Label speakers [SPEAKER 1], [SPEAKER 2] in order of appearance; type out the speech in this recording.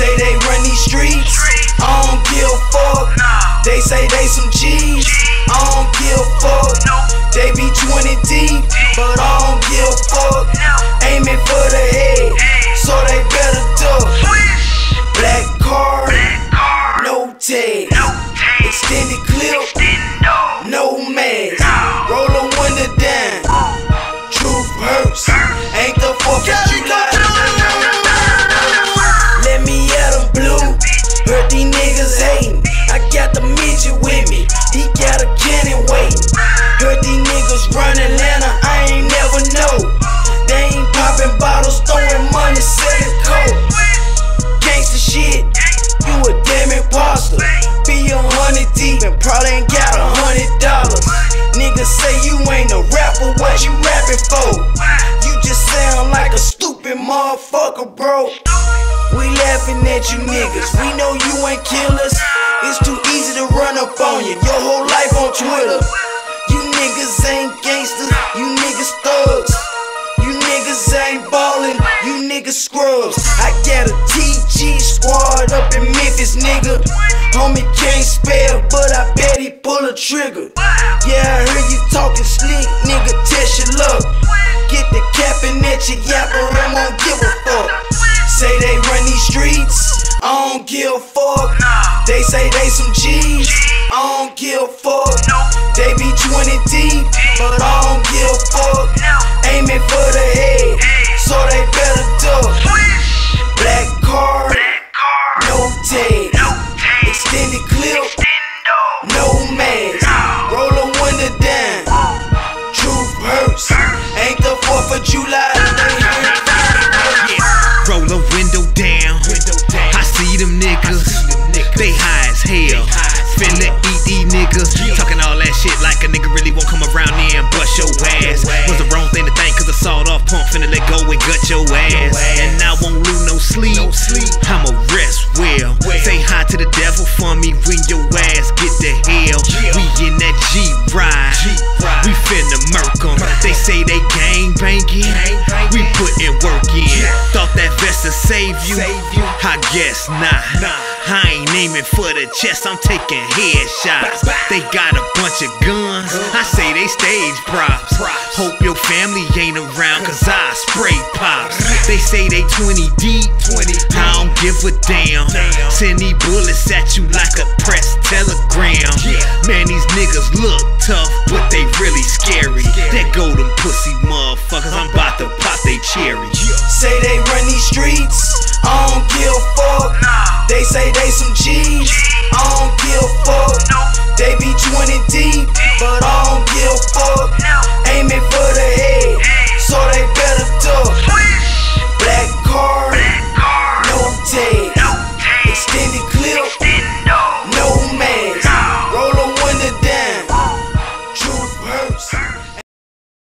[SPEAKER 1] run these streets. I don't give a fuck. They say they some G's. I don't give a fuck. They be 20 deep, but I don't give a fuck. Bro. We laughing at you niggas. We know you ain't killers. It's too easy to run up on you. Your whole life on Twitter. You niggas ain't gangsters. You niggas thugs. You niggas ain't ballin'. You niggas scrubs. I got a TG squad up in Memphis, nigga. Homie can't spell, but I bet he pull a trigger. Yeah, I heard you talking slick, nigga. Test your luck. Get the capping at your yapper and won't give a don't give a fuck. They say they some G's, I don't give a fuck.
[SPEAKER 2] And gut your ass. And I won't lose no sleep. I'ma rest well. Say hi to the devil for me when your ass get to hell. We in that G ride. We finna murk 'em. They say they gang banging. We putting work in. Thought that vest to save you? I guess not. I ain't aiming for the chest, I'm taking headshots. They got a bunch of guns. I say they stage props. Hope your family ain't around, cause I spray pops. They say they 20 deep. I don't give a damn. Send these bullets at you like a press telegram. Man, these niggas look tough, but they really scary. That go them pussy motherfuckers, I'm about to pop they cherry.
[SPEAKER 1] Say they run these streets, say they some G's,